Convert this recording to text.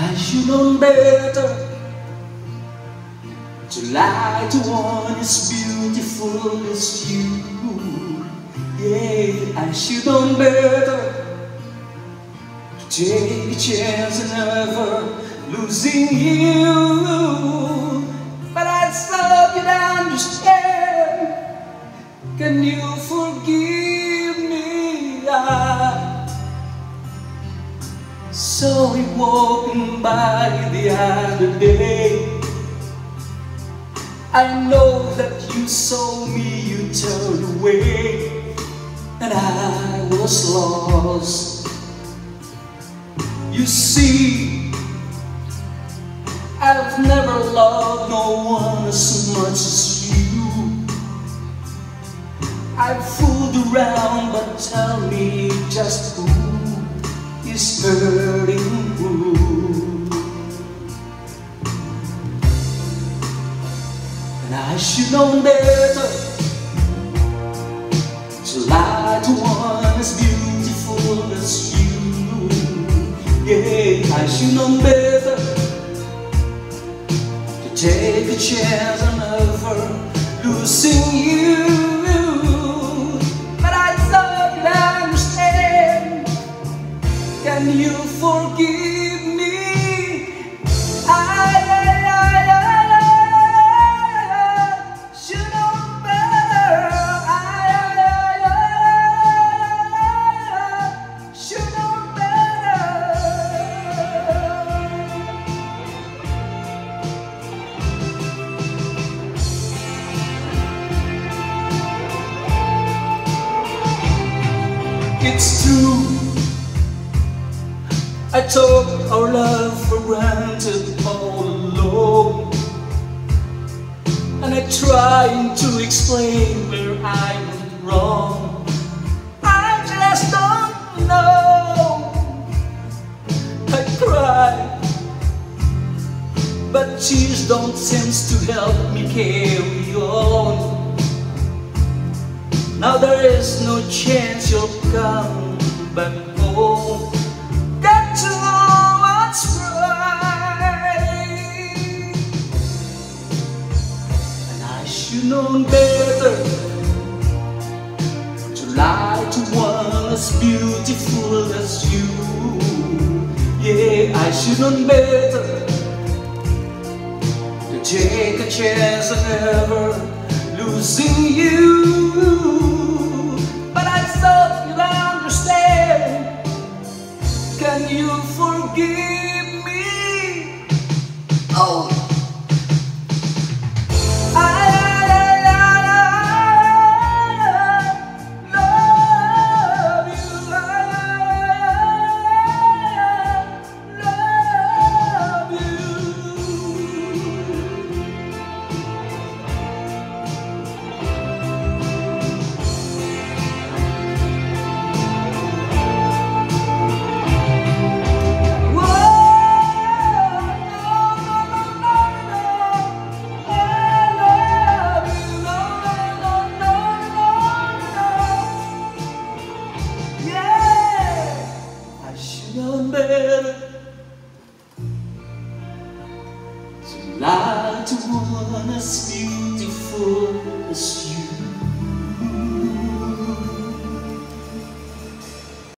I should know better to lie to one as beautiful as you. Yeah, I should know better to take a chance and never losing you. But I thought you'd understand. Can you saw you walking by the other day. I know that you saw me, you turned away, and I was lost. You see, I've never loved no one as much as you. I've fooled around, but tell me just who is hurting And I should know better to lie to one as beautiful as you. Yeah, I should know better to take a chance on never losing you. But I you'd understand. Can you forgive It's true. I took our love for granted all alone. And I tried to explain where I went wrong. I just don't know. I cried, but tears don't seem to help me carry on. Now there is no chance you'll come back home. Got know what's right. And I should know better to lie to one as beautiful as you. Yeah, I should know better to take a chance on never losing you. Can you forgive Lie to one as beautiful. As